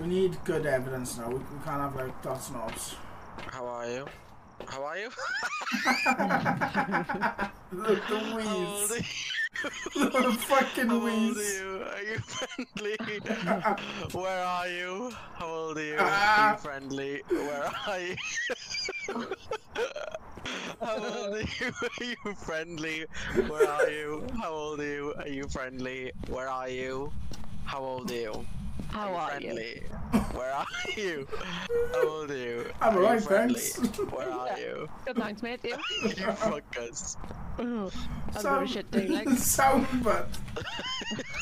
We need good evidence now. We, we can't have like dots and orbs. How are you? How are you? Look, the old wheeze. the fucking How old are you? Are you friendly? Where are you? How old are you? Are Ah. you friendly? Where are you? How old are you? Are you friendly? Where are you? How old are you? Are you friendly? Where are you? How old are you? How are you? Where are you? How old are you? I'm Are you alright, friendly? thanks. Where are you? Good thanks, mate. You? You fuckers. I'm Sound- shit doing like. Sound, but